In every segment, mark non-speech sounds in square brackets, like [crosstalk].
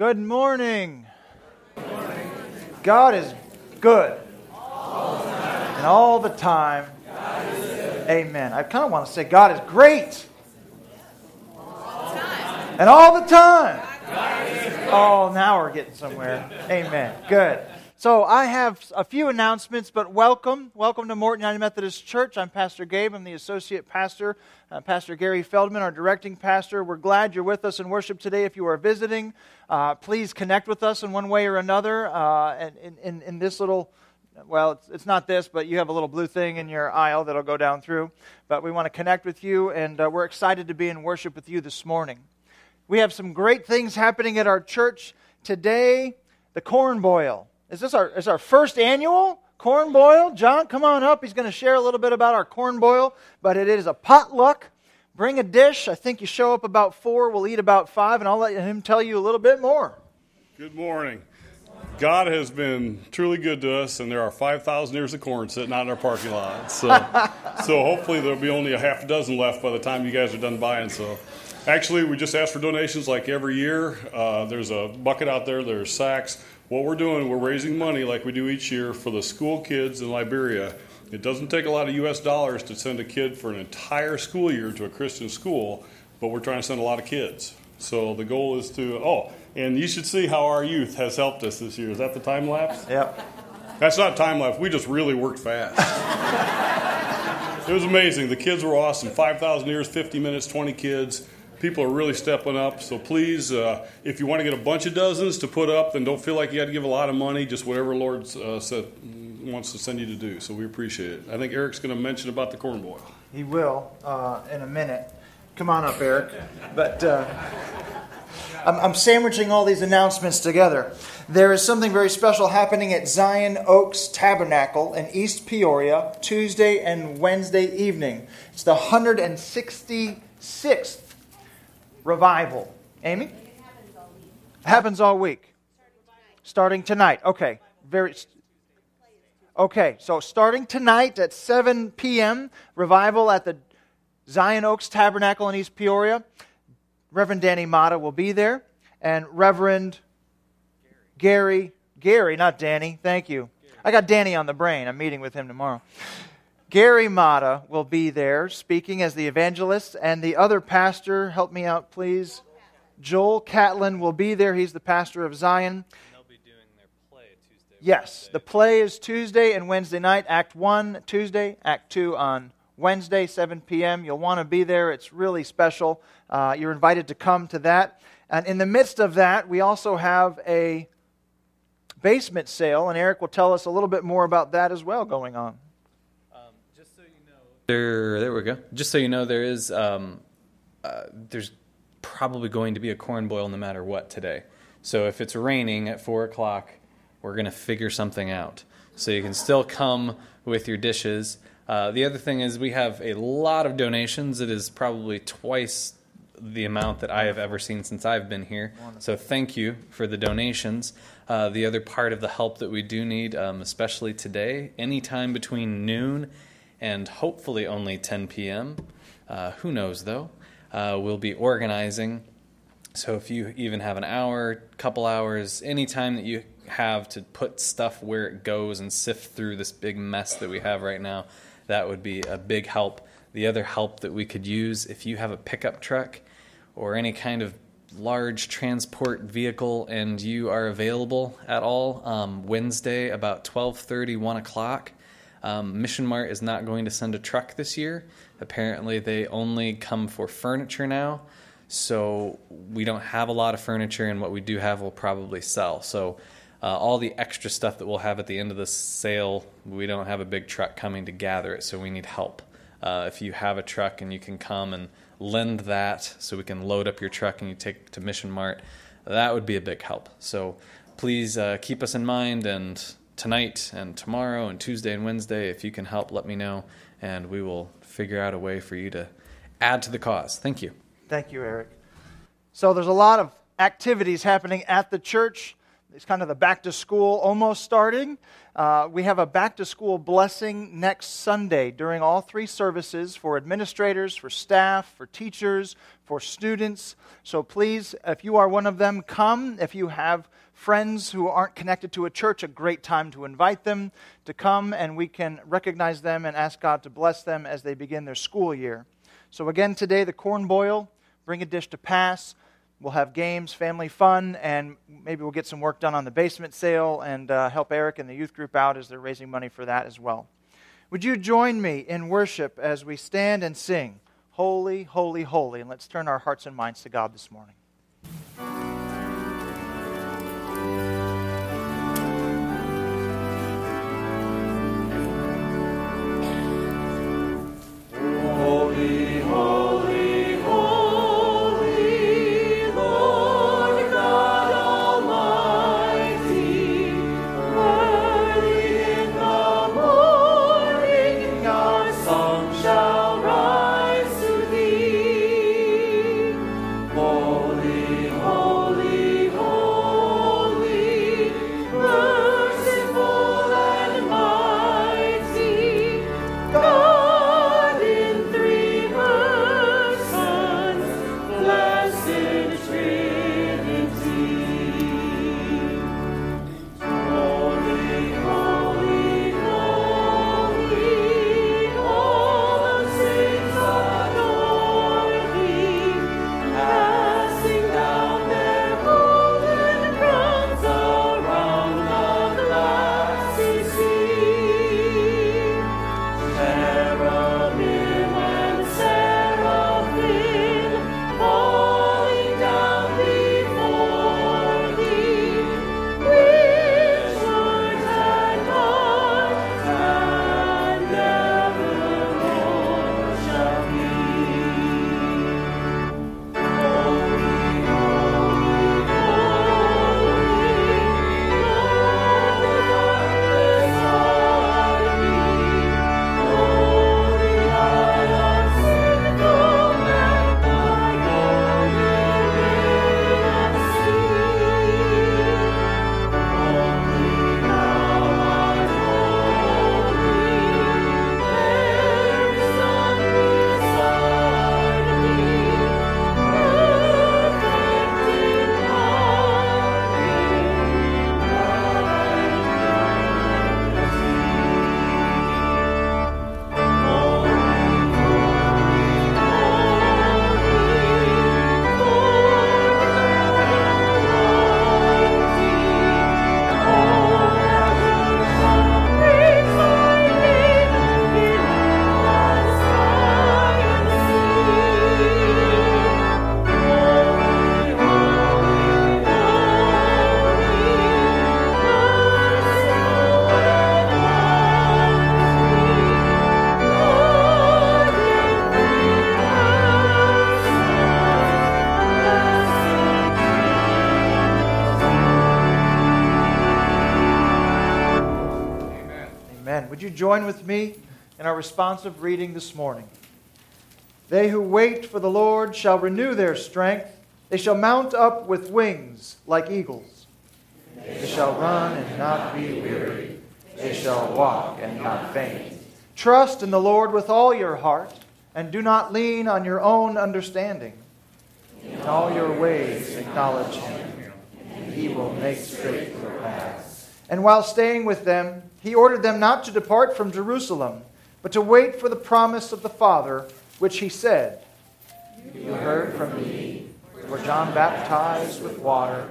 Good morning. God is good. And all the time. Amen. I kind of want to say God is great. And all the time. Oh, now we're getting somewhere. Amen. Good. So I have a few announcements, but welcome. Welcome to Morton United Methodist Church. I'm Pastor Gabe. I'm the associate pastor. Uh, pastor Gary Feldman, our directing pastor. We're glad you're with us in worship today. If you are visiting, uh, please connect with us in one way or another. Uh, in, in, in this little well, it's, it's, not this, but you have a little blue thing in your aisle that'll go down through. But we want to connect with you, and uh, we're excited to be in worship with you this morning. We have some great things happening at our church today. The corn boil. Is this our, is our first annual corn boil? John, come on up. He's going to share a little bit about our corn boil, but it is a potluck. Bring a dish. I think you show up about four. We'll eat about five, and I'll let him tell you a little bit more. Good morning. God has been truly good to us, and there are 5,000 ears of corn sitting out in our parking lot. So, [laughs] so hopefully there'll be only a half a dozen left by the time you guys are done buying. So, actually, we just ask for donations like every year. Uh, there's a bucket out there, there's sacks what we're doing, we're raising money like we do each year for the school kids in Liberia. It doesn't take a lot of U.S. dollars to send a kid for an entire school year to a Christian school, but we're trying to send a lot of kids. So the goal is to, oh, and you should see how our youth has helped us this year. Is that the time lapse? Yep. That's not time lapse. We just really worked fast. [laughs] it was amazing. The kids were awesome. 5,000 years, 50 minutes, 20 kids people are really stepping up. So please, uh, if you want to get a bunch of dozens to put up, then don't feel like you got to give a lot of money. Just whatever Lord uh, said wants to send you to do. So we appreciate it. I think Eric's going to mention about the corn boil. He will uh, in a minute. Come on up, Eric. But uh, I'm, I'm sandwiching all these announcements together. There is something very special happening at Zion Oaks Tabernacle in East Peoria Tuesday and Wednesday evening. It's the 166th revival. Amy? It happens all week. Happens all week. Starting tonight. Okay. Very Okay, so starting tonight at 7 p.m., revival at the Zion Oaks Tabernacle in East Peoria. Reverend Danny Mata will be there, and Reverend Gary, Gary, not Danny, thank you. I got Danny on the brain. I'm meeting with him tomorrow. Gary Mata will be there speaking as the evangelist, and the other pastor, help me out, please. Joel Catlin will be there. He's the pastor of Zion. Yes, the play is Tuesday and Wednesday night. Act 1 Tuesday, Act 2 on Wednesday, 7 p.m. You'll want to be there. It's really special. Uh, you're invited to come to that. And in the midst of that, we also have a basement sale, and Eric will tell us a little bit more about that as well going on. There, there we go. Just so you know, there is um, uh, there's probably going to be a corn boil no matter what today. So if it's raining at four o'clock, we're going to figure something out. So you can still come with your dishes. Uh, the other thing is we have a lot of donations. It is probably twice the amount that I have ever seen since I've been here. So thank you for the donations. Uh, the other part of the help that we do need, um, especially today, anytime between noon and hopefully only 10 p.m. Uh, who knows though? Uh, we'll be organizing. So if you even have an hour, couple hours, any time that you have to put stuff where it goes and sift through this big mess that we have right now, that would be a big help. The other help that we could use if you have a pickup truck or any kind of large transport vehicle and you are available at all um, wednesday about 12.30 1 o'clock um, Mission Mart is not going to send a truck this year. Apparently, they only come for furniture now. So we don't have a lot of furniture, and what we do have will probably sell. So uh, all the extra stuff that we'll have at the end of the sale, we don't have a big truck coming to gather it, so we need help. Uh, if you have a truck and you can come and lend that so we can load up your truck and you take to Mission Mart, that would be a big help. So please uh, keep us in mind and tonight and tomorrow and Tuesday and Wednesday. If you can help, let me know, and we will figure out a way for you to add to the cause. Thank you. Thank you, Eric. So there's a lot of activities happening at the church. It's kind of the back to school almost starting. Uh, we have a back to school blessing next Sunday during all three services for administrators, for staff, for teachers, for students. So please, if you are one of them, come. If you have friends who aren't connected to a church, a great time to invite them to come and we can recognize them and ask God to bless them as they begin their school year. So, again, today, the corn boil, bring a dish to pass. We'll have games, family fun, and maybe we'll get some work done on the basement sale and uh, help Eric and the youth group out as they're raising money for that as well. Would you join me in worship as we stand and sing, Holy, Holy, Holy? And let's turn our hearts and minds to God this morning. Join with me in our responsive reading this morning? They who wait for the Lord shall renew their strength. They shall mount up with wings like eagles. They shall run and not be weary. They shall walk and not faint. Trust in the Lord with all your heart, and do not lean on your own understanding. In all your ways acknowledge him, and he will make straight your paths. And while staying with them, he ordered them not to depart from Jerusalem, but to wait for the promise of the Father, which he said, You heard from me, where John baptized with water,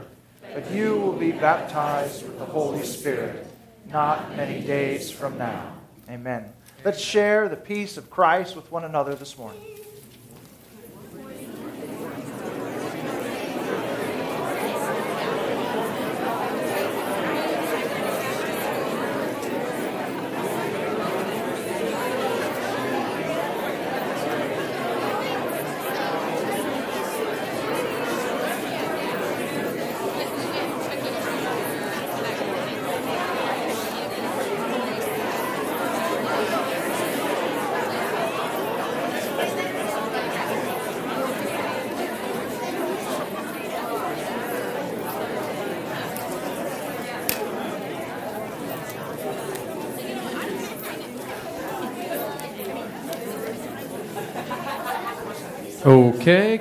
but you will be baptized with the Holy Spirit not many days from now. Amen. Let's share the peace of Christ with one another this morning.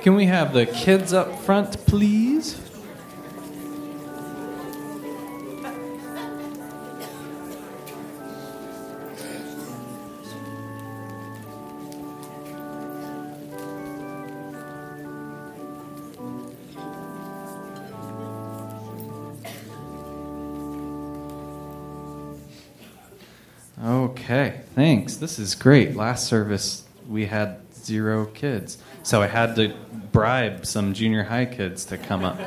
Can we have the kids up front, please? Okay, thanks. This is great. Last service we had zero kids. So I had to bribe some junior high kids to come up.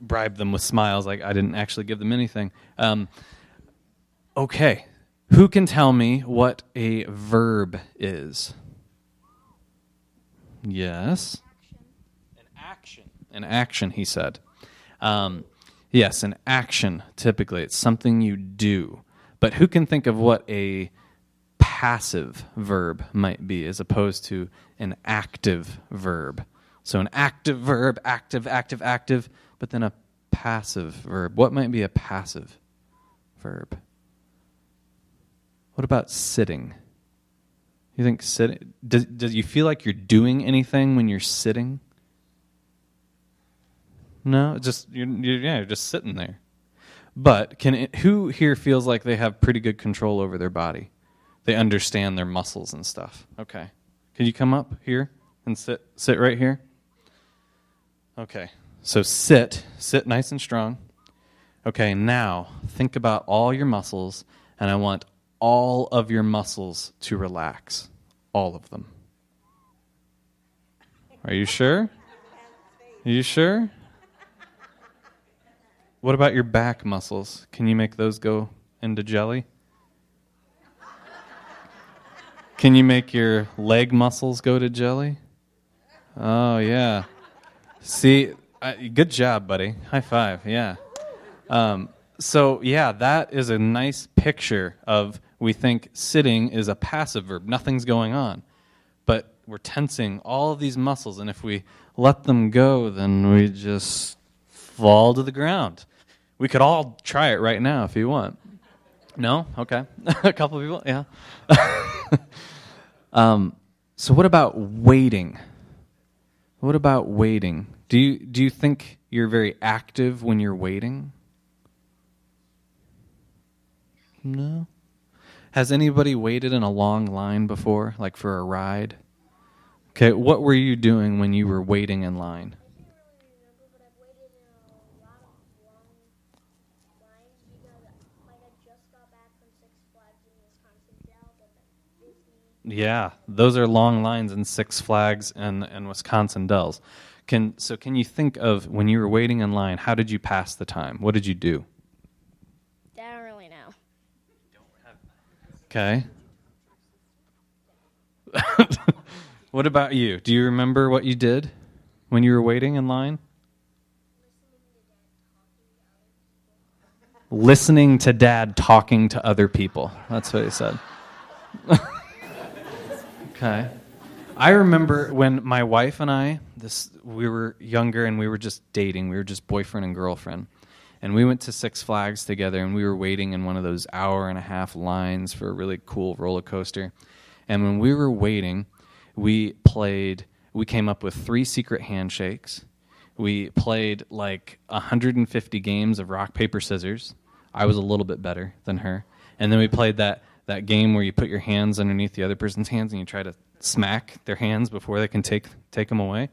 bribe them with smiles, like I didn't actually give them anything. Um, okay, who can tell me what a verb is? Yes. An action. An action, he said. Um, yes, an action, typically. It's something you do. But who can think of what a passive verb might be as opposed to an active verb? So, an active verb, active, active, active, but then a passive verb. What might be a passive verb? What about sitting? You think sitting? Does, does you feel like you're doing anything when you're sitting? No, just you're, you're yeah, you're just sitting there. But can it, who here feels like they have pretty good control over their body? They understand their muscles and stuff. Okay. Can you come up here and sit sit right here? Okay. So sit, sit nice and strong. Okay, now think about all your muscles and I want all of your muscles to relax. All of them. Are you sure? Are you sure? What about your back muscles? Can you make those go into jelly? Can you make your leg muscles go to jelly? Oh, yeah. See, I, good job, buddy. High five. Yeah. Um, so, yeah, that is a nice picture of we think sitting is a passive verb. Nothing's going on. But we're tensing all of these muscles, and if we let them go, then we just fall to the ground. We could all try it right now if you want. No? Okay. [laughs] a couple of people? Yeah. [laughs] um, so, what about waiting? What about waiting? Do you, do you think you're very active when you're waiting? No? Has anybody waited in a long line before, like for a ride? Okay, what were you doing when you were waiting in line? Yeah, those are long lines in Six Flags and, and Wisconsin Dells. Can so can you think of when you were waiting in line, how did you pass the time? What did you do? I don't really know. Okay. [laughs] what about you? Do you remember what you did when you were waiting in line? Listening to dad talking to other people. That's what he said. [laughs] Okay. I remember when my wife and I, this we were younger and we were just dating. We were just boyfriend and girlfriend. And we went to Six Flags together and we were waiting in one of those hour and a half lines for a really cool roller coaster. And when we were waiting, we played we came up with three secret handshakes. We played like 150 games of rock paper scissors. I was a little bit better than her. And then we played that that game where you put your hands underneath the other person's hands and you try to smack their hands before they can take take them away.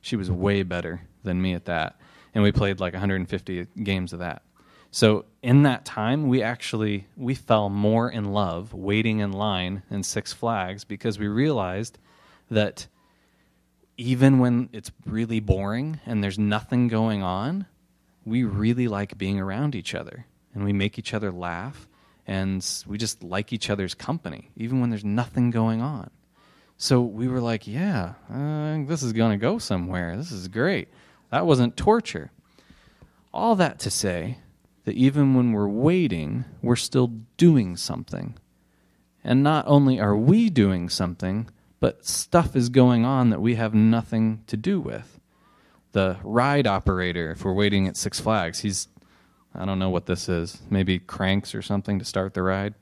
She was way better than me at that, and we played like 150 games of that. So in that time, we actually we fell more in love waiting in line in Six Flags because we realized that even when it's really boring and there's nothing going on, we really like being around each other and we make each other laugh and we just like each other's company, even when there's nothing going on. So we were like, yeah, uh, this is going to go somewhere. This is great. That wasn't torture. All that to say that even when we're waiting, we're still doing something. And not only are we doing something, but stuff is going on that we have nothing to do with. The ride operator, if we're waiting at Six Flags, he's I don't know what this is. Maybe cranks or something to start the ride.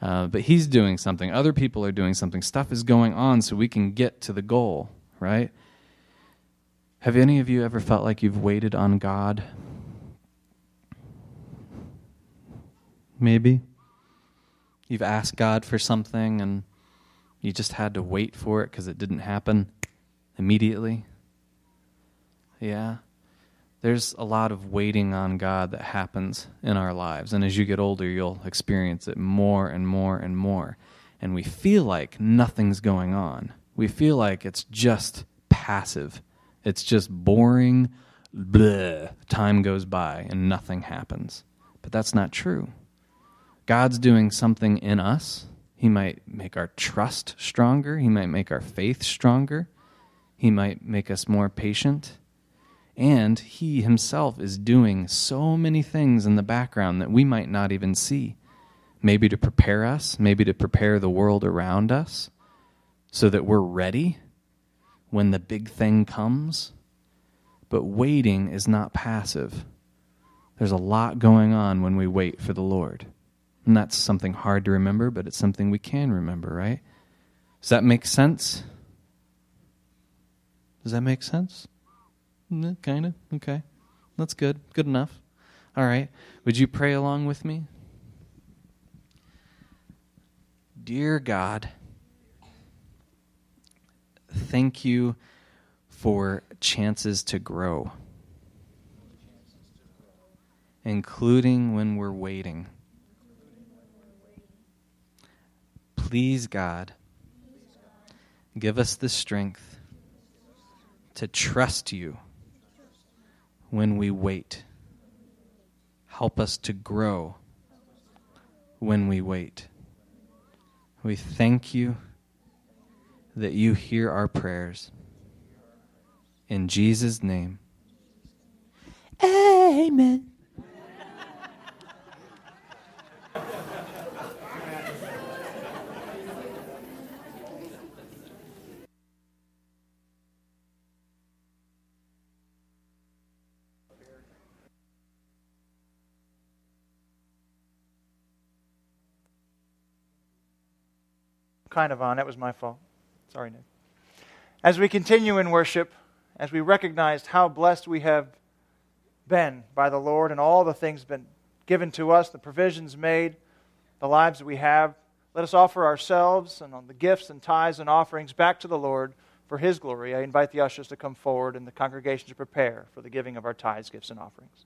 Uh, but he's doing something. Other people are doing something. Stuff is going on so we can get to the goal, right? Have any of you ever felt like you've waited on God? Maybe. You've asked God for something and you just had to wait for it because it didn't happen immediately. Yeah. There's a lot of waiting on God that happens in our lives. And as you get older, you'll experience it more and more and more. And we feel like nothing's going on. We feel like it's just passive. It's just boring, bleh. Time goes by and nothing happens. But that's not true. God's doing something in us. He might make our trust stronger. He might make our faith stronger. He might make us more patient. And He Himself is doing so many things in the background that we might not even see. Maybe to prepare us, maybe to prepare the world around us so that we're ready when the big thing comes. But waiting is not passive. There's a lot going on when we wait for the Lord. And that's something hard to remember, but it's something we can remember, right? Does that make sense? Does that make sense? Kind of. Okay. That's good. Good enough. All right. Would you pray along with me? Dear God, thank you for chances to grow, including when we're waiting. Please, God, give us the strength to trust you when we wait. Help us to grow when we wait. We thank you that you hear our prayers. In Jesus' name, amen. Kind of on. That was my fault. Sorry, Nick. As we continue in worship, as we recognize how blessed we have been by the Lord and all the things been given to us, the provisions made, the lives that we have, let us offer ourselves and on the gifts and tithes and offerings back to the Lord for His glory. I invite the ushers to come forward and the congregation to prepare for the giving of our tithes, gifts, and offerings.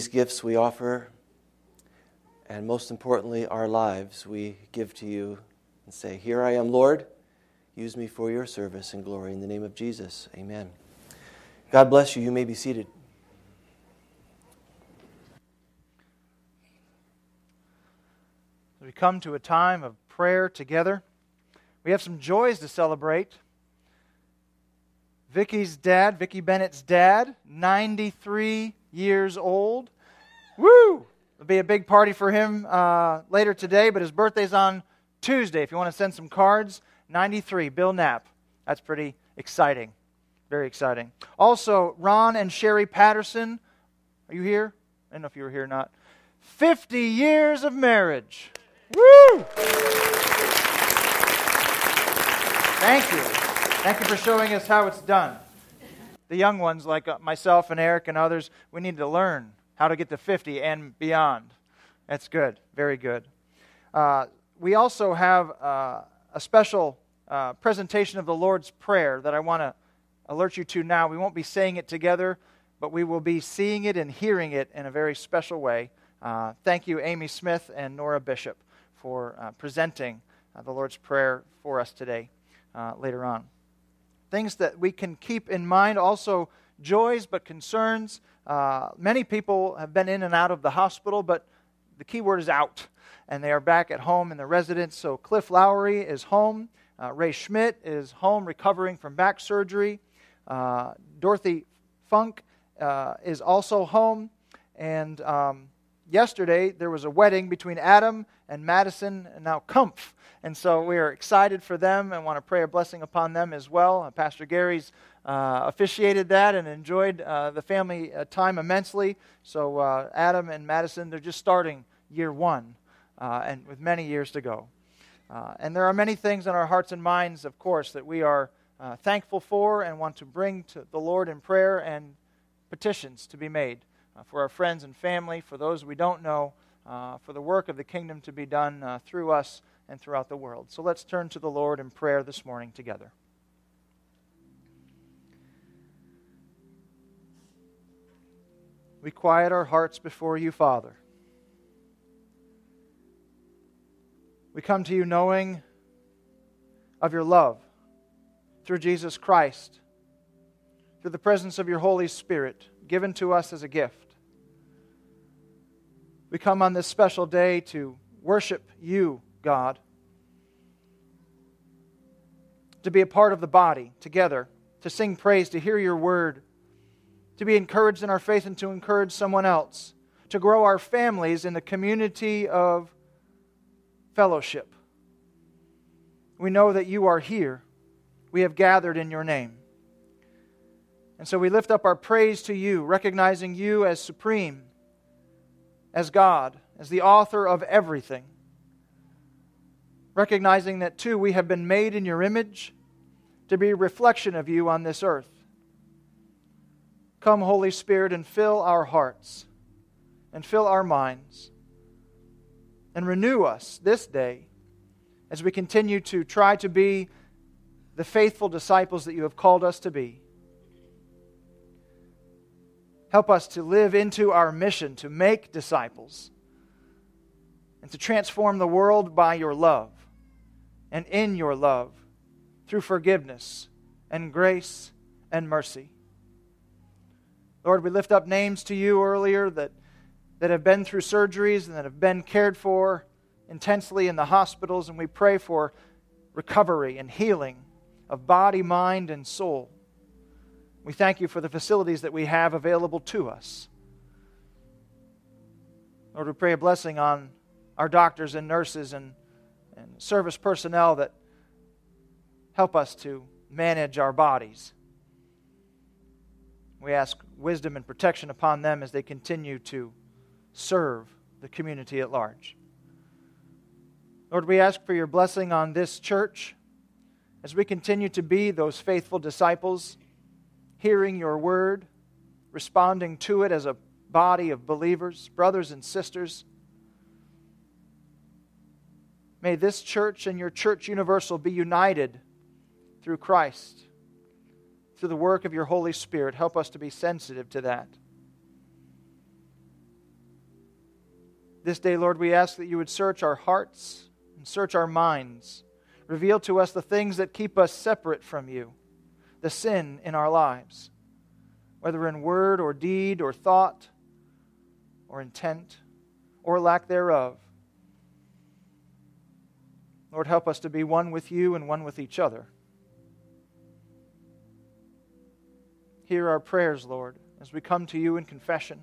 These gifts we offer, and most importantly, our lives, we give to you and say, Here I am, Lord. Use me for your service and glory. In the name of Jesus, amen. God bless you. You may be seated. We come to a time of prayer together. We have some joys to celebrate. Vicky's dad, Vicky Bennett's dad, 93 years old. Woo! It'll be a big party for him uh, later today, but his birthday's on Tuesday. If you want to send some cards, 93, Bill Knapp. That's pretty exciting. Very exciting. Also, Ron and Sherry Patterson. Are you here? I don't know if you were here or not. 50 years of marriage. Woo! Thank you. Thank you for showing us how it's done. The young ones, like uh, myself and Eric and others, we need to learn how to get to 50 and beyond. That's good. Very good. Uh, we also have uh, a special uh, presentation of the Lord's Prayer that I want to alert you to now. We won't be saying it together, but we will be seeing it and hearing it in a very special way. Uh, thank you, Amy Smith and Nora Bishop, for uh, presenting the Lord's Prayer for us today later on things that we can keep in mind, also joys but concerns. Uh, many people have been in and out of the hospital, but the key word is out, and they are back at home in the residence. So Cliff Lowry is home. Uh, Ray Schmidt is home recovering from back surgery. Uh, Dorothy Funk uh, is also home. And um, yesterday there was a wedding between Adam and Madison, and now Kumpf. And so we are excited for them and want to pray a blessing upon them as well. Uh, Pastor Gary's uh, officiated that and enjoyed uh, the family uh, time immensely. So uh, Adam and Madison, they're just starting year one, uh, and with many years to go. and there are many things in our hearts and minds, of course, that we are thankful for and want to bring to the Lord in prayer and petitions to be made for our friends and family, for those we don't know, Uh, for the work of the kingdom to be done uh, through us and throughout the world. So let's turn to the Lord in prayer this morning together. We quiet our hearts before you, Father. We come to you knowing of your love through Jesus Christ, through the presence of your Holy Spirit given to us as a gift. We come on this special day to worship you God, to be a part of the body together, to sing praise, to hear your word, to be encouraged in our faith and to encourage someone else, to grow our families in the community of fellowship. We know that you are here. We have gathered in your name. And so we lift up our praise to you, recognizing you as supreme, as God, as the author of everything recognizing that, too, we have been made in your image to be a reflection of you on this earth. Come, Holy Spirit, and fill our hearts and fill our minds and renew us this day as we continue to try to be the faithful disciples that you have called us to be. Help us to live into our mission to make disciples and to transform the world by your love and in your love through forgiveness and grace and mercy. Lord, we lift up names to you earlier that, that have been through surgeries and that have been cared for intensely in the hospitals, and we pray for recovery and healing of body, mind, and soul. We thank you for the facilities that we have available to us. Lord, we pray a blessing on our doctors and nurses and and service personnel that help us to manage our bodies. We ask wisdom and protection upon them as they continue to serve the community at large. Lord, we ask for your blessing on this church as we continue to be those faithful disciples, hearing your word, responding to it as a body of believers, brothers and sisters. May this church and your church universal be united through Christ, through the work of your Holy Spirit. Help us to be sensitive to that. This day, Lord, we ask that you would search our hearts and search our minds. Reveal to us the things that keep us separate from you, the sin in our lives, whether in word or deed or thought or intent or lack thereof. Lord, help us to be one with you and one with each other. Hear our prayers, Lord, as we come to you in confession.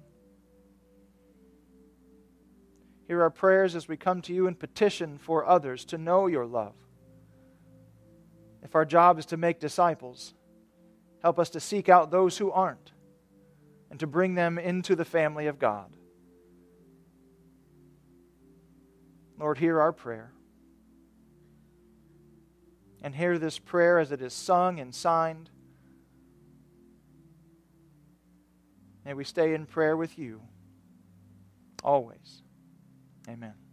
Hear our prayers as we come to you in petition for others to know your love. If our job is to make disciples, help us to seek out those who aren't and to bring them into the family of God. Lord, hear our prayer. And hear this prayer as it is sung and signed. May we stay in prayer with you always. Amen.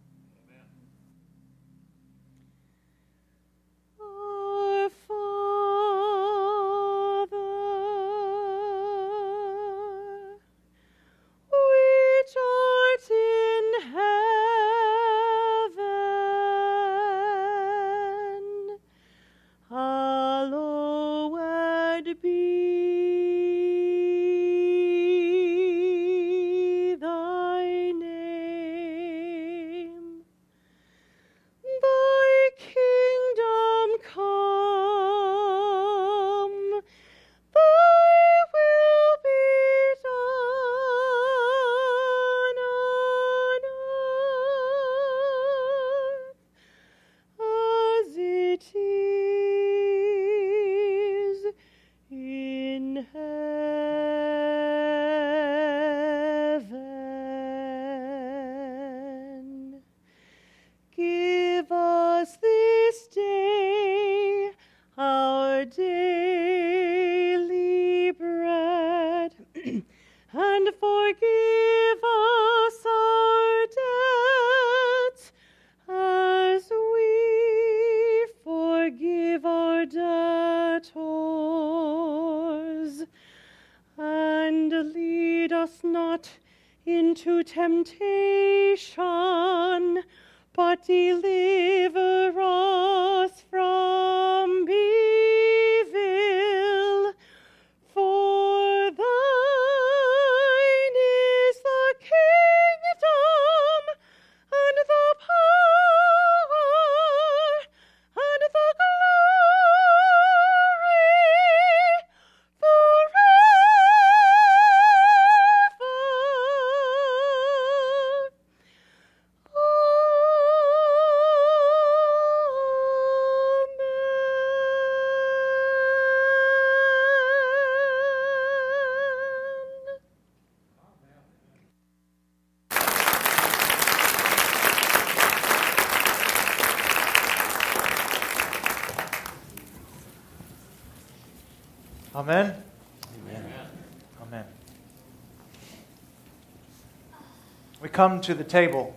Come to the table.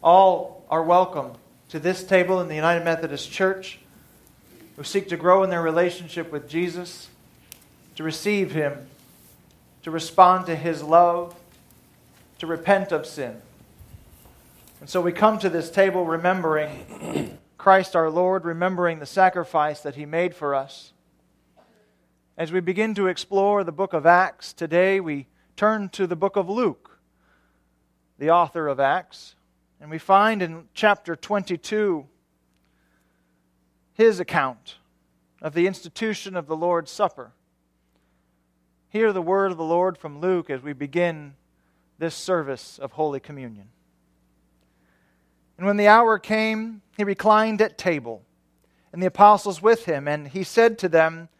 All are welcome to this table in the United Methodist Church who seek to grow in their relationship with Jesus, to receive Him, to respond to His love, to repent of sin. And so we come to this table remembering Christ our Lord, remembering the sacrifice that He made for us. As we begin to explore the book of Acts today, we turn to the book of Luke, the author of Acts, and we find in chapter 22 his account of the institution of the Lord's Supper. Hear the word of the Lord from Luke as we begin this service of Holy Communion. And when the hour came, he reclined at table, and the apostles with him, and he said to them,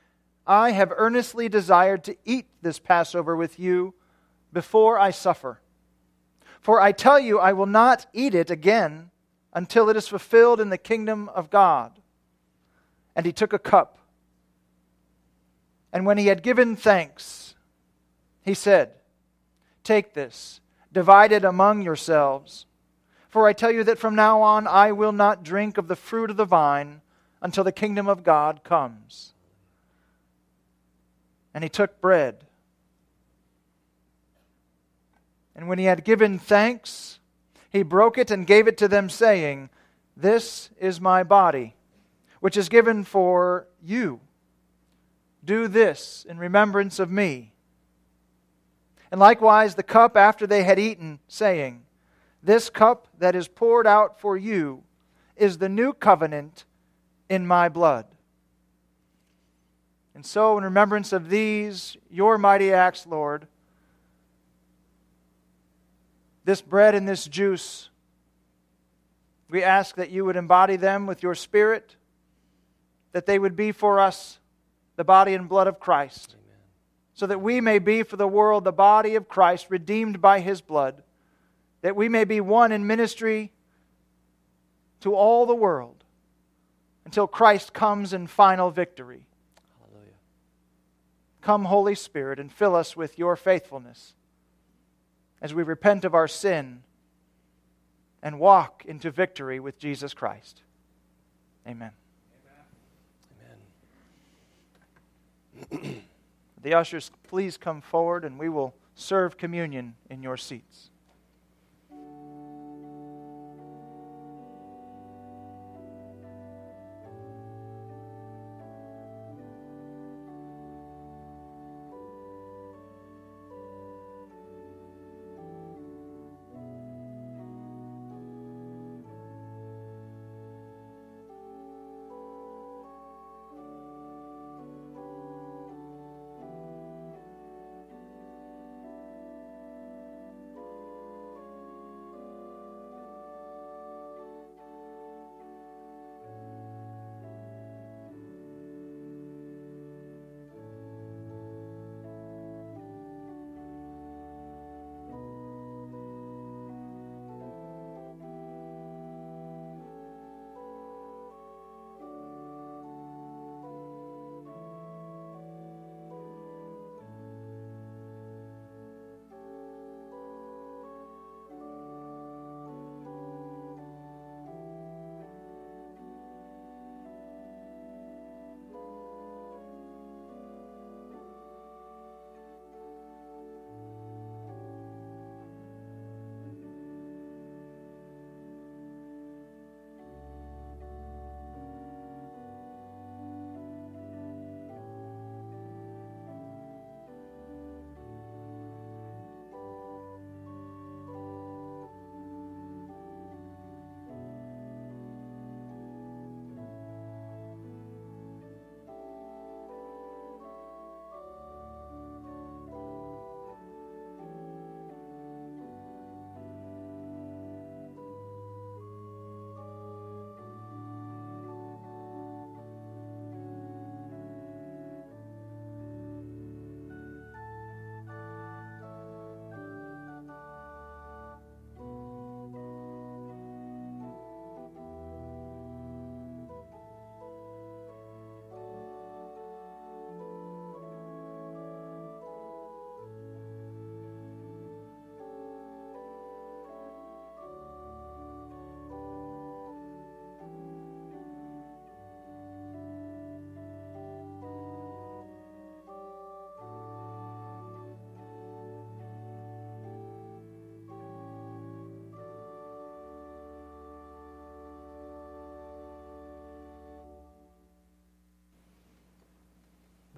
I have earnestly desired to eat this Passover with you before I suffer. For I tell you, I will not eat it again until it is fulfilled in the kingdom of God. And he took a cup. And when he had given thanks, he said, Take this, divide it among yourselves. For I tell you that from now on I will not drink of the fruit of the vine until the kingdom of God comes. And he took bread. And when he had given thanks, he broke it and gave it to them, saying, This is my body, which is given for you. Do this in remembrance of me. And likewise the cup after they had eaten, saying, This cup that is poured out for you is the new covenant in my blood. And so, in remembrance of these, your mighty acts, Lord, this bread and this juice, we ask that you would embody them with your Spirit, that they would be for us the body and blood of Christ, Amen. so that we may be for the world the body of Christ, redeemed by his blood, that we may be one in ministry to all the world until Christ comes in final victory. Hallelujah. Come, Holy Spirit, and fill us with your faithfulness as we repent of our sin and walk into victory with Jesus Christ. Amen. Amen. the ushers, please come forward and we will serve communion in your seats.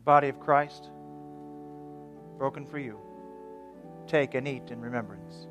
The body of Christ, broken for you. Take and eat in remembrance.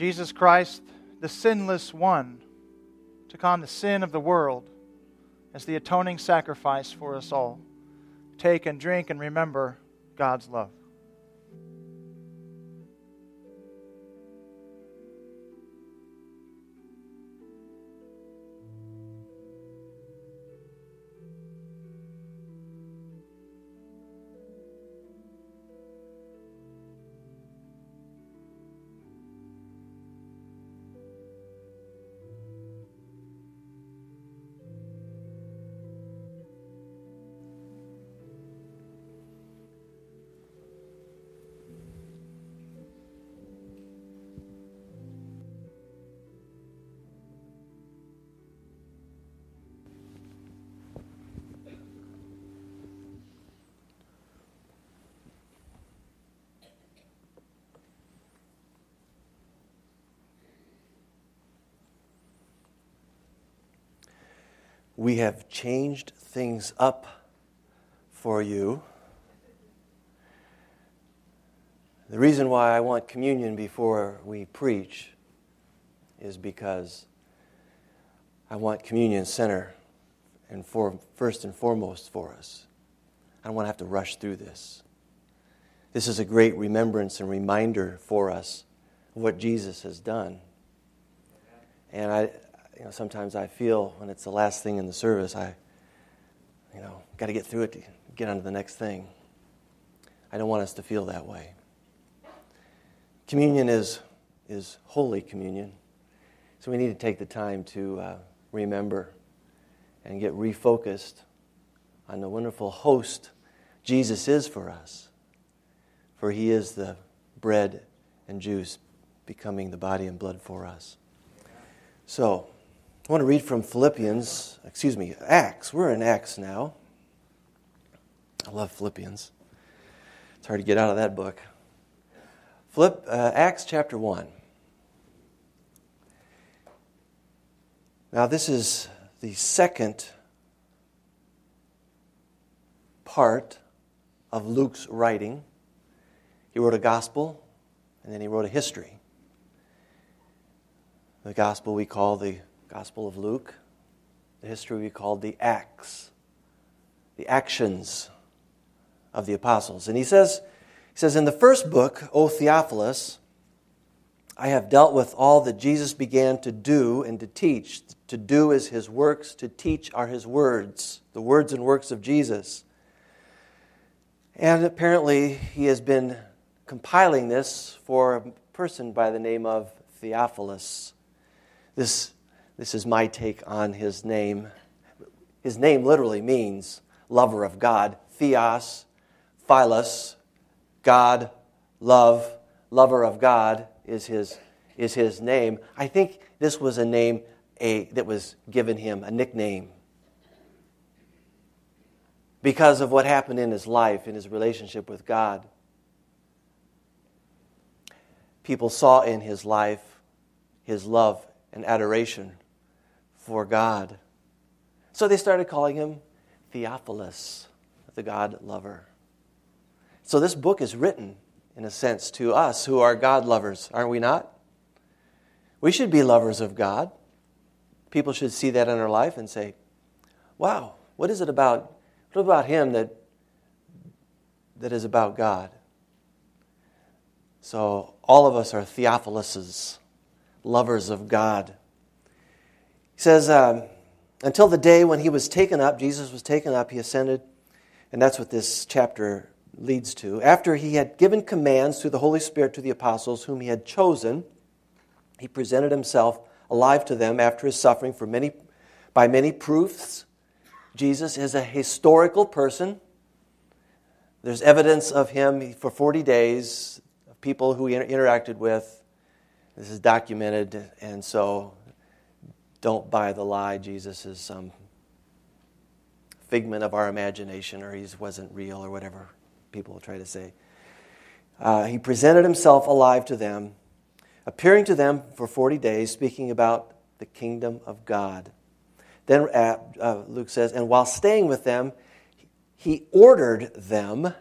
Jesus Christ, the sinless one, took on the sin of the world as the atoning sacrifice for us all. Take and drink and remember God's love. We have changed things up for you. The reason why I want communion before we preach is because I want communion center and for, first and foremost for us. I don't want to have to rush through this. This is a great remembrance and reminder for us of what Jesus has done. And I, you know, sometimes I feel when it's the last thing in the service, I, you know, got to get through it to get on to the next thing. I don't want us to feel that way. Communion is, is holy communion. So we need to take the time to uh, remember and get refocused on the wonderful host Jesus is for us. For he is the bread and juice becoming the body and blood for us. So, I want to read from Philippians, excuse me, Acts. We're in Acts now. I love Philippians. It's hard to get out of that book. Flip, uh, Acts chapter 1. Now, this is the second part of Luke's writing. He wrote a gospel, and then he wrote a history. The gospel we call the Gospel of Luke, the history we call the Acts, the actions of the apostles. And he says, he says, in the first book, O Theophilus, I have dealt with all that Jesus began to do and to teach. To do is his works, to teach are his words, the words and works of Jesus. And apparently, he has been compiling this for a person by the name of Theophilus. This, this is my take on his name. His name literally means lover of God. Theos, Philos, God, love, lover of God is his, is his name. I think this was a name a, that was given him, a nickname. Because of what happened in his life, in his relationship with God. People saw in his life his love and adoration for God. So they started calling him Theophilus, the God lover. So this book is written, in a sense, to us who are God lovers, aren't we not? We should be lovers of God. People should see that in our life and say, wow, what is it about, what about him that, that is about God? So all of us are Theophiluses, lovers of God. He says, um, until the day when he was taken up, Jesus was taken up, he ascended, and that's what this chapter leads to. After he had given commands through the Holy Spirit to the apostles whom he had chosen, he presented himself alive to them after his suffering for many, by many proofs. Jesus is a historical person. There's evidence of him for 40 days, of people who he interacted with. This is documented, and so don't buy the lie Jesus is some figment of our imagination or he wasn't real or whatever people will try to say. Uh, he presented himself alive to them, appearing to them for 40 days, speaking about the kingdom of God. Then uh, uh, Luke says, and while staying with them, he ordered them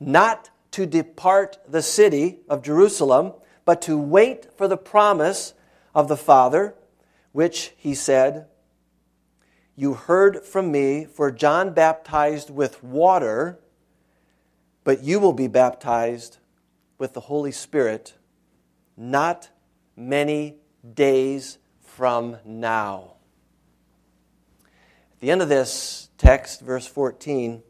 not to depart the city of Jerusalem, but to wait for the promise of the Father, which he said, You heard from me, for John baptized with water, but you will be baptized with the Holy Spirit not many days from now. At the end of this text, verse 14,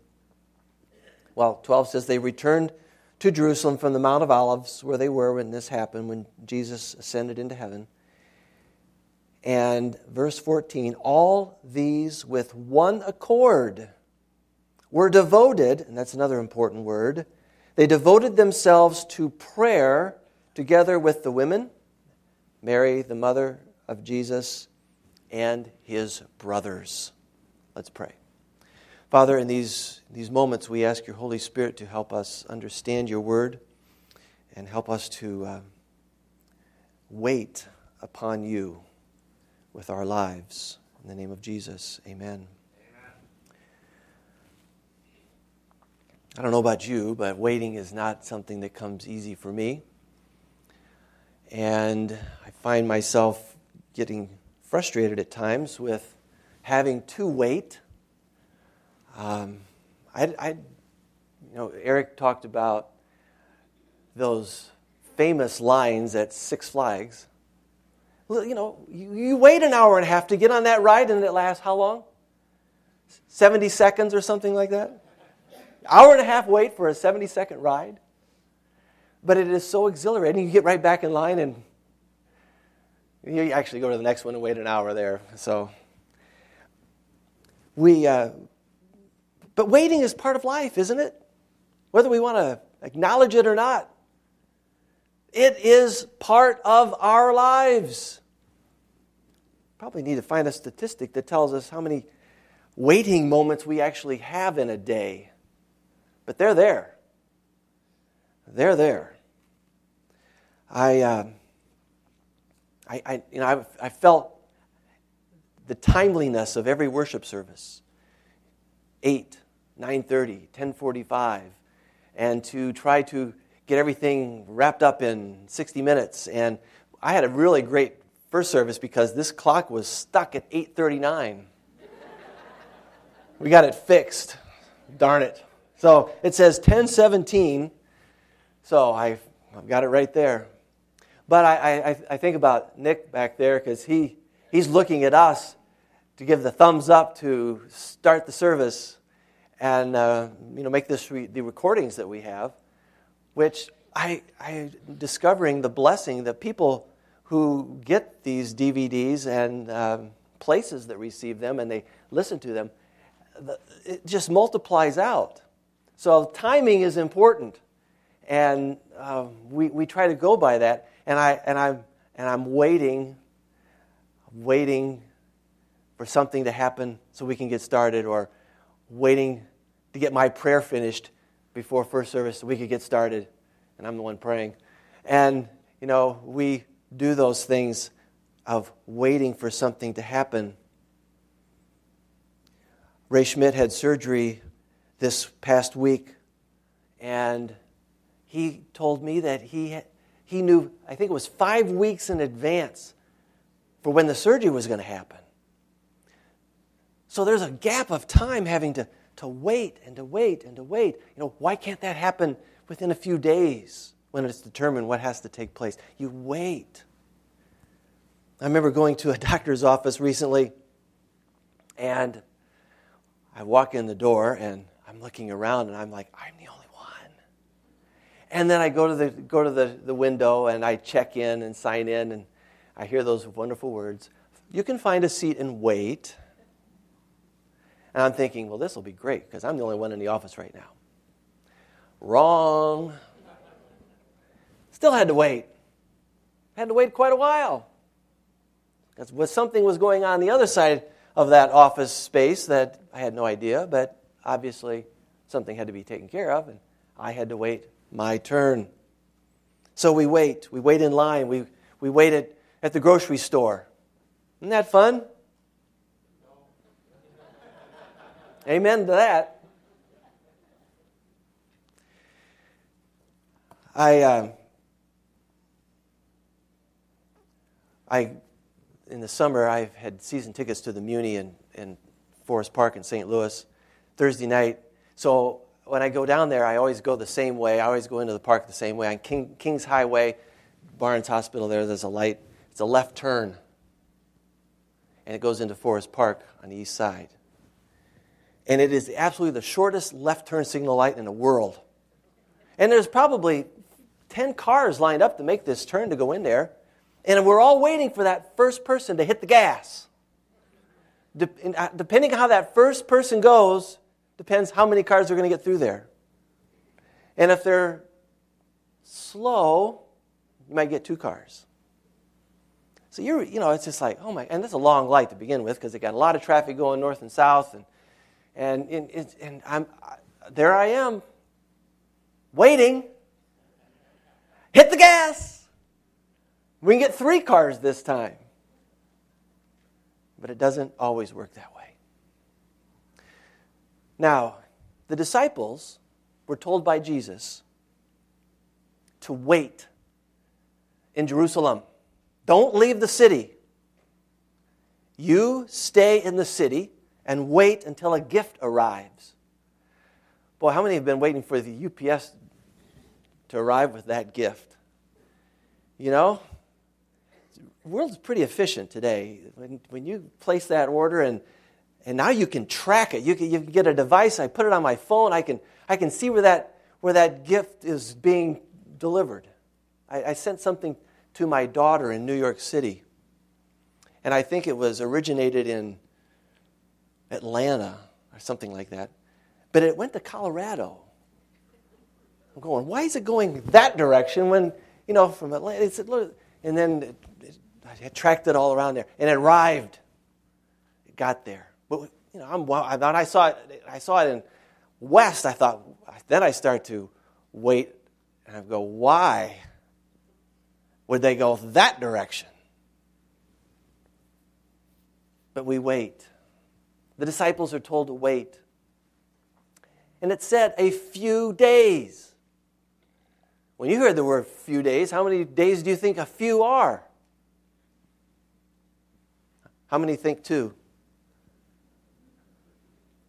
well, 12 says, They returned to Jerusalem from the Mount of Olives, where they were when this happened, when Jesus ascended into heaven. And verse 14, all these with one accord were devoted, and that's another important word, they devoted themselves to prayer together with the women, Mary, the mother of Jesus, and his brothers. Let's pray. Father, in these, these moments, we ask your Holy Spirit to help us understand your word and help us to uh, wait upon you with our lives. In the name of Jesus, amen. I don't know about you, but waiting is not something that comes easy for me. And I find myself getting frustrated at times with having to wait. Um, I, I, you know, Eric talked about those famous lines at Six Flags. You know, you, you wait an hour and a half to get on that ride, and it lasts how long? 70 seconds or something like that? Hour and a half wait for a 70 second ride. But it is so exhilarating. You get right back in line and you actually go to the next one and wait an hour there. So we, uh, but waiting is part of life, isn't it? Whether we want to acknowledge it or not, it is part of our lives. Probably need to find a statistic that tells us how many waiting moments we actually have in a day. But they're there. They're there. I, uh, I, I, you know, I, I felt the timeliness of every worship service 8 9.30 10.45 and to try to get everything wrapped up in 60 minutes. And i had a really great first service because this clock was stuck at 8.39 we got it fixed. Darn it. So it says 1017 so I, i've got it right there. But I, I, I think about Nick back there because he, he's looking at us to give the thumbs up to start the service and uh, you know make this re- the recordings that we have, which I I discovering the blessing that people who get these DVDs and um, places that receive them and they listen to them, it just multiplies out. So timing is important, and uh, we we try to go by that and I and I'm and I'm waiting, waiting for something to happen so we can get started, or waiting to get my prayer finished before first service so we could get started, and I'm the one praying. And you know, we do those things of waiting for something to happen. Ray Schmidt had surgery this past week, and he told me that he he knew, I think it was five weeks in advance for when the surgery was going to happen. So there's a gap of time having to, to wait and to wait and to wait. You know, why can't that happen within a few days when it's determined what has to take place? You wait. I remember going to a [laughs] doctor's office recently, and I walk in the door and I'm looking around and I'm like, I'm the only one. and then I go to the go to the, the window and I check in and sign in and I hear those wonderful words. You can find a seat and wait. And I'm thinking, well, this will be great because I'm the only one in the office right now. Wrong. Still had to wait. Had to wait quite a while. Because something was going on the other side of that office space that I had no idea, but obviously something had to be taken care of, and I had to wait my turn. So we wait. We wait in line. We, we wait at, at the grocery store. Isn't that fun? Amen to that. I, uh, I, in the summer, I've had season tickets to the Muny in, in Forest Park in St. Louis Thursday night. So when I go down there, I always go the same way. I always go into the park the same way. On King, Kingshighway, Barnes Hospital, there, there's a light. It's a left turn. And it goes into Forest Park on the east side. And it is absolutely the shortest left turn signal light in the world. And there's probably 10 cars lined up to make this turn to go in there. And we're all waiting for that first person to hit the gas. Uh, depending on how that first person goes, depends how many cars are going to get through there. And if they're slow, you might get two cars. So you're, you know, it's just like, oh my, and that's a long light to begin with because they got a lot of traffic going north and south, and and and, and I'm there. I am waiting. Hit the gas. We can get three cars this time. But it doesn't always work that way. Now, the disciples were told by Jesus to wait in Jerusalem. Don't leave the city. You stay in the city and wait until a gift arrives. Boy, how many have been waiting for the UPS to arrive with that gift? You know, the world's pretty efficient today. When, when you place that order and, and now you can track it, you can, you can get a device, I put it on my phone, I can, I can see where that, where that gift is being delivered. I, I sent something to my daughter in New York City, and I think it was originated in Atlanta or something like that, but it went to Colorado. I'm going, why is it going that direction when, you know, from Atlanta? It's, and then it, it, I tracked it all around there, and it arrived. It got there. But you know, I'm, I thought I saw it. I saw it in west. I thought. Then I start to wait, and I go, why would they go that direction? But we wait. The disciples are told to wait. And it said a few days. When you hear the word few days, how many days do you think a few are? How many think two?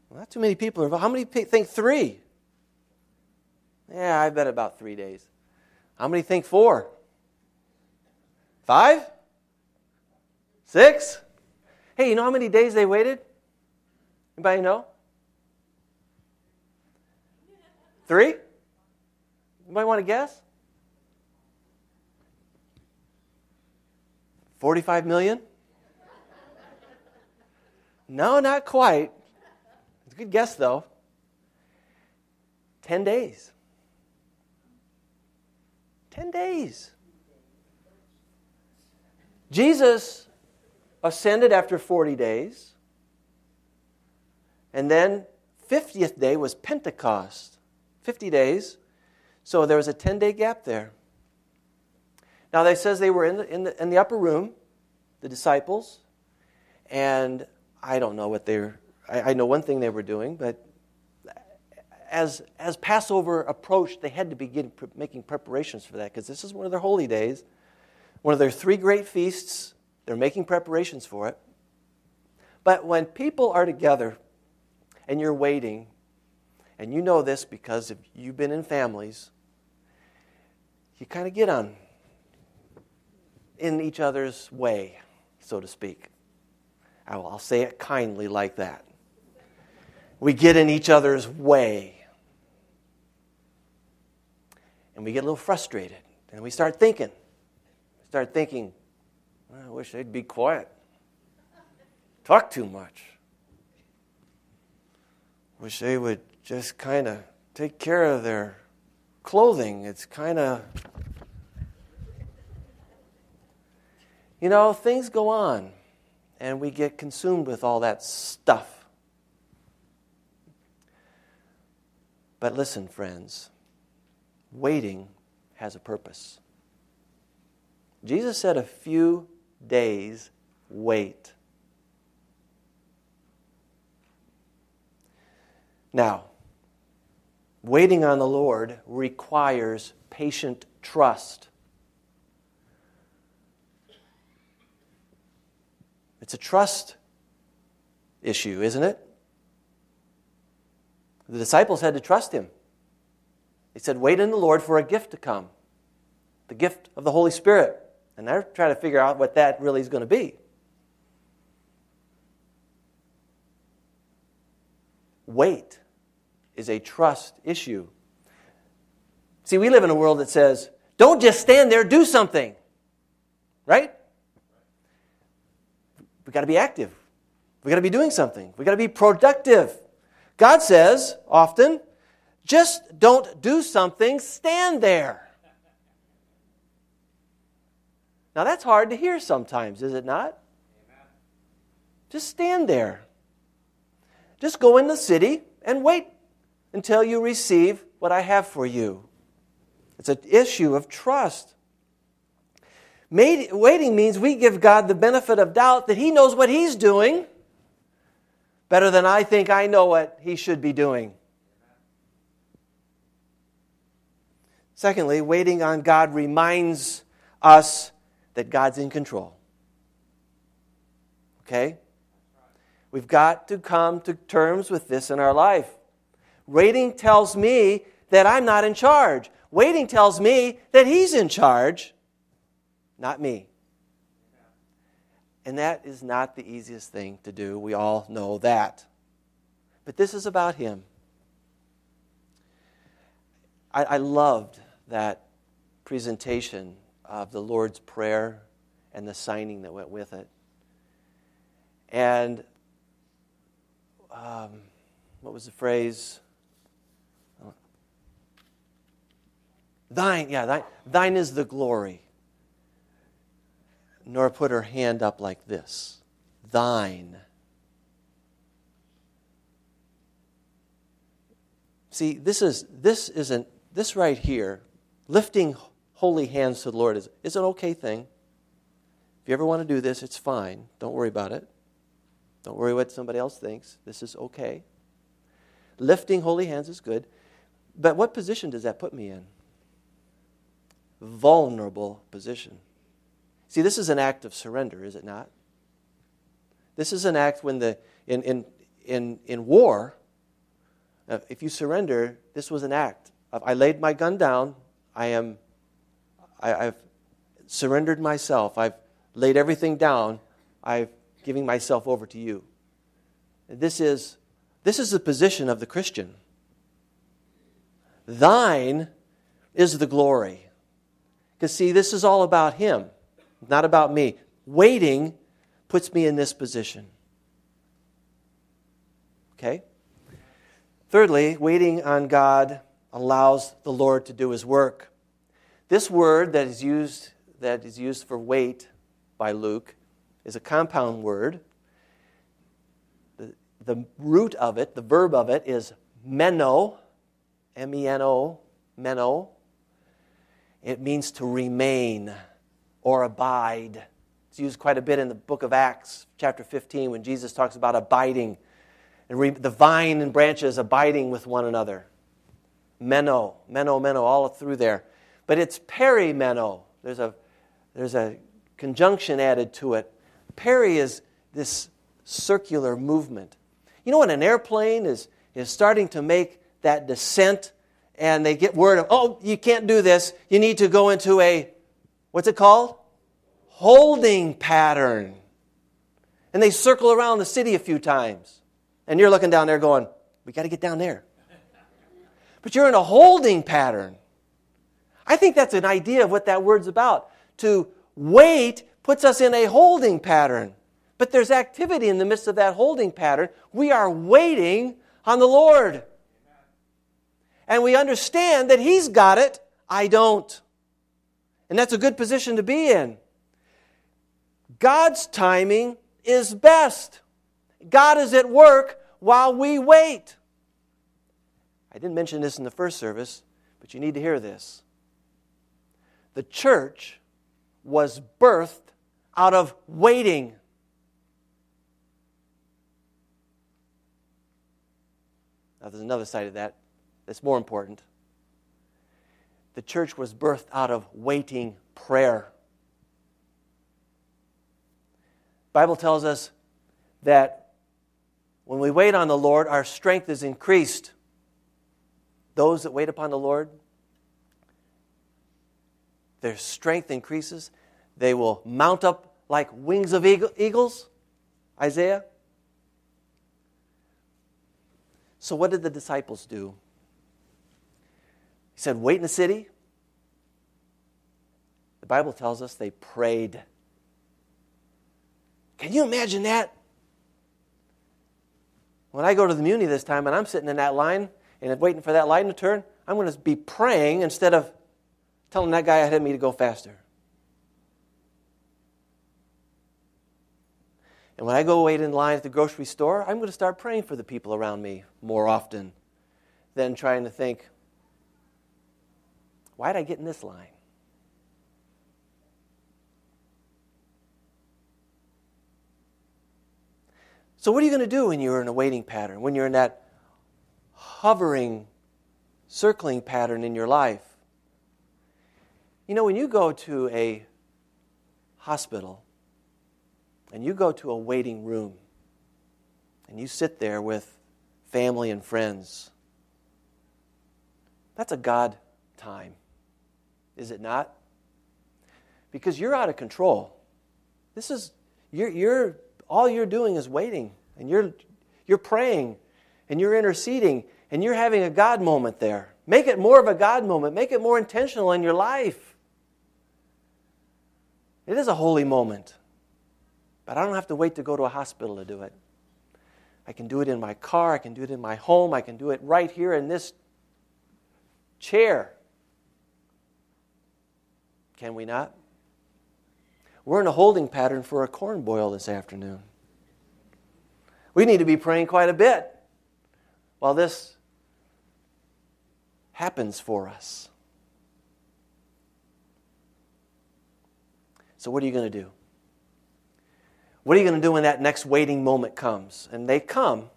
Well, not too many people are. How many think three? Yeah, I bet about three days. How many think four? Five? Six? Hey, you know how many days they waited? Anybody know? Three? Anybody want to guess? 45 million? No, not quite. It's a good guess, though. 10 days. 10 days. Jesus ascended after 40 days. And then 50th day was Pentecost. 50 days. So there was a 10 day gap there. Now, they says they were in the, in, the, in the upper room, the disciples, and I don't know what they're, I, I know one thing they were doing, but as, as Passover approached, they had to begin pre- making preparations for that because this is one of their holy days, one of their three great feasts. They're making preparations for it. But when people are together and you're waiting, and you know this because if you've been in families, you kind of get on in each other's way, so to speak. I'll say it kindly like that. We get in each other's way. And we get a little frustrated. And we start thinking. Start thinking, I wish they'd be quiet. Talk too much. Wish they would just kind of take care of their clothing. It's kind of. You know, things go on, and we get consumed with all that stuff. But listen, friends, waiting has a purpose. Jesus said a few days wait. Now, waiting on the Lord requires patient trust. It's a trust issue, isn't it? The disciples had to trust him. They said, Wait in the Lord for a gift to come the gift of the Holy Spirit. And they're trying to figure out what that really is going to be. Wait is a trust issue. See, we live in a world that says, don't just stand there, do something. Right? We've got to be active. We've got to be doing something. We've got to be productive. God says often, just don't do something, stand there. Now that's hard to hear sometimes, is it not? Just stand there. Just go in the city and wait until you receive what I have for you. It's an issue of trust. Waiting means we give God the benefit of doubt that He knows what He's doing better than I think I know what He should be doing. Secondly, waiting on God reminds us that God's in control. Okay? We've got to come to terms with this in our life. Waiting tells me that I'm not in charge. Waiting tells me that He's in charge, not me. And that is not the easiest thing to do. We all know that. But this is about Him. I, I loved that presentation of the Lord's Prayer and the signing that went with it. And um, what was the phrase? Thine, yeah, thine, thine is the glory. Nora put her hand up like this Thine. See, this is this isn't this right here, lifting holy hands to the Lord is, is an okay thing. If you ever want to do this, it's fine. Don't worry about it. Don't worry what somebody else thinks. This is okay. Lifting holy hands is good. But what position does that put me in? Vulnerable position. See, this is an act of surrender, is it not? This is an act when the in in in, in war, uh, if you surrender, this was an act. Of, I laid my gun down. I am I, I've surrendered myself. I've laid everything down. I've giving myself over to you. This is, this is the position of the Christian. Thine is the glory. Because, see, this is all about Him, not about me. Waiting puts me in this position. Okay? Thirdly, waiting on God allows the Lord to do His work. This word that is used, that is used for wait by Luke is a compound word. The, the root of it, the verb of it, is meno, M E N O, meno. It means to remain or abide. It's used quite a bit in the book of Acts, chapter 15, when Jesus talks about abiding and re- the vine and branches abiding with one another. Meno, meno, meno, all through there but it's perimeno. There's a, there's a conjunction added to it. Peri is this circular movement. You know when an airplane is, is starting to make that descent and they get word of, oh, you can't do this. You need to go into a, what's it called? Holding pattern. And they circle around the city a few times. And you're looking down there going, we got to get down there. But you're in a holding pattern. I think that's an idea of what that word's about. To wait puts us in a holding pattern. But there's activity in the midst of that holding pattern. We are waiting on the Lord. And we understand that He's got it, I don't. And that's a good position to be in. God's timing is best. God is at work while we wait. I didn't mention this in the first service, but you need to hear this the church was birthed out of waiting. Now, there's another side of that that's more important. The church was birthed out of waiting prayer. Bible tells us that when we wait on the Lord, our strength is increased. Those that wait upon the Lord, their strength increases. They will mount up like wings of eagle- eagles. Isaiah. So, what did the disciples do? He said, Wait in the city. The Bible tells us they prayed. Can you imagine that? When I go to the Muny this time and I'm sitting in that line and waiting for that line to turn, I'm going to be praying instead of telling that guy ahead of me to go faster. And when I go wait in line at the grocery store, I'm going to start praying for the people around me more often than trying to think, why did I get in this line? So, what are you going to do when you're in a waiting pattern, when you're in that hovering, circling pattern in your life? You know, when you go to a hospital and you go to a waiting room and you sit there with family and friends, that's a God time, is it not? Because you're out of control. This is, you're, you're all you're doing is waiting and you're, you're praying and you're interceding and you're having a God moment there. Make it more of a God moment, make it more intentional in your life. It is a holy moment, but I don't have to wait to go to a hospital to do it. I can do it in my car, I can do it in my home, I can do it right here in this chair. Can we not? We're in a holding pattern for a corn boil this afternoon. We need to be praying quite a bit while this happens for us. So, what are you going to do? What are you going to do when that next waiting moment comes? And they come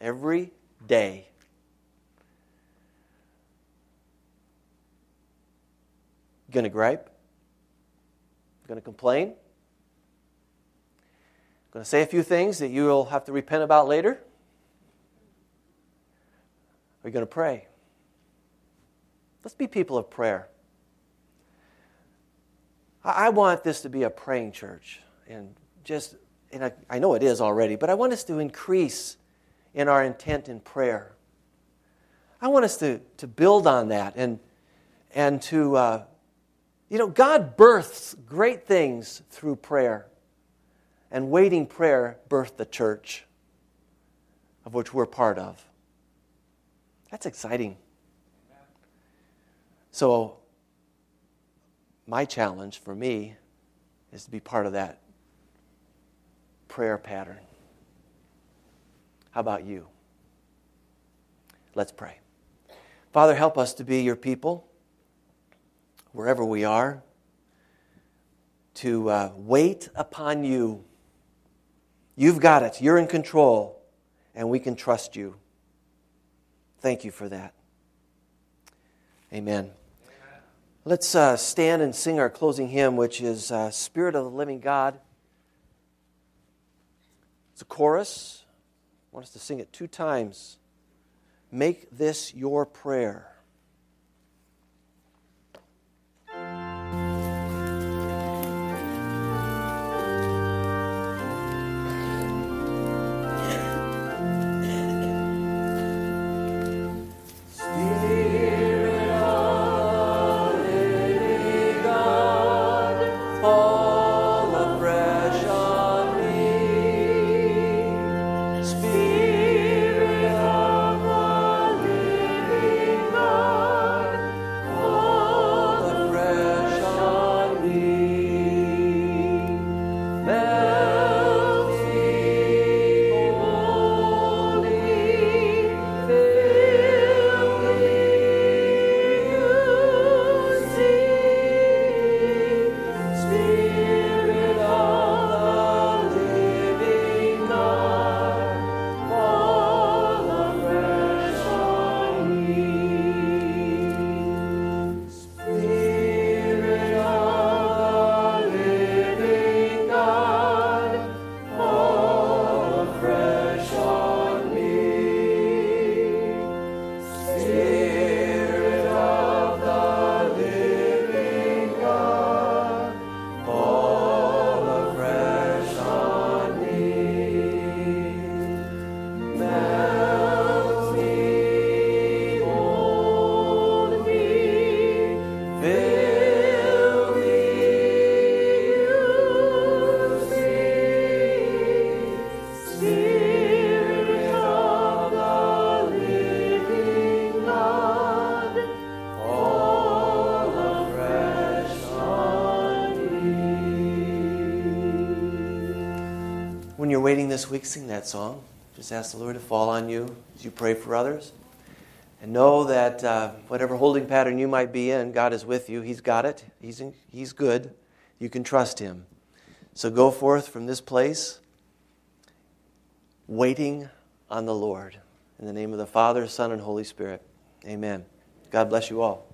every day. You going to gripe? You Going to complain? You Going to say a few things that you will have to repent about later? Are you going to pray? Let's be people of prayer. I want this to be a praying church. And just, and I, I know it is already, but I want us to increase in our intent in prayer. I want us to, to build on that and, and to, uh, you know, God births great things through prayer. And waiting prayer birthed the church, of which we're part of. That's exciting. So, my challenge for me is to be part of that prayer pattern. How about you? Let's pray. Father, help us to be your people wherever we are, to uh, wait upon you. You've got it, you're in control, and we can trust you. Thank you for that. Amen. Let's uh, stand and sing our closing hymn, which is uh, Spirit of the Living God. It's a chorus. I want us to sing it two times. Make this your prayer. Week, sing that song. Just ask the Lord to fall on you as you pray for others. And know that uh, whatever holding pattern you might be in, God is with you. He's got it, He's, in, he's good. You can trust Him. So go forth from this place, waiting on the Lord. In the name of the Father, Son, and Holy Spirit. Amen. God bless you all.